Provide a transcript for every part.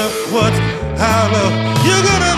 look what I love. You're gonna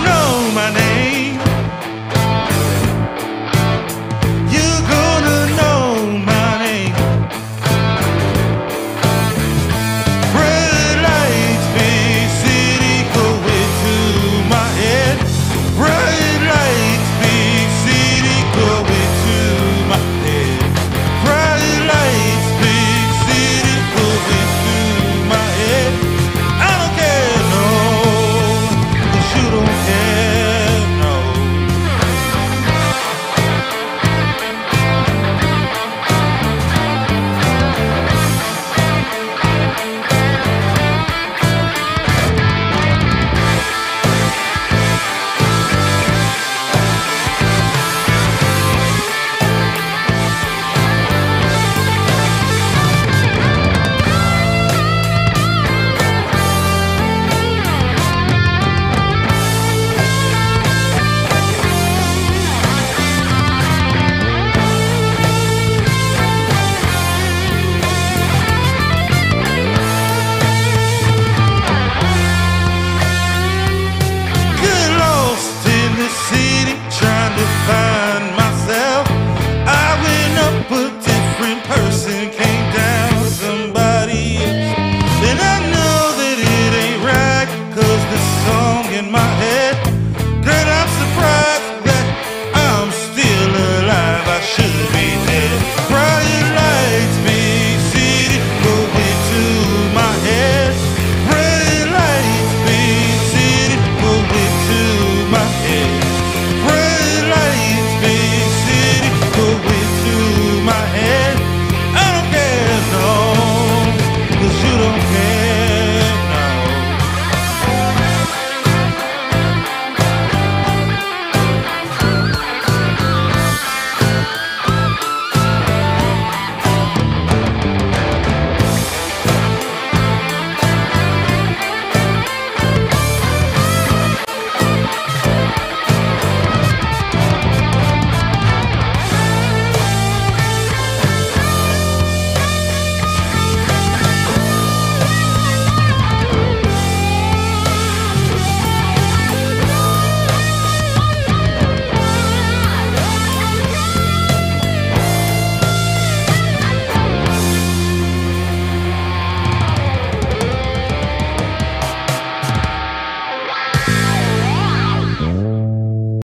my head.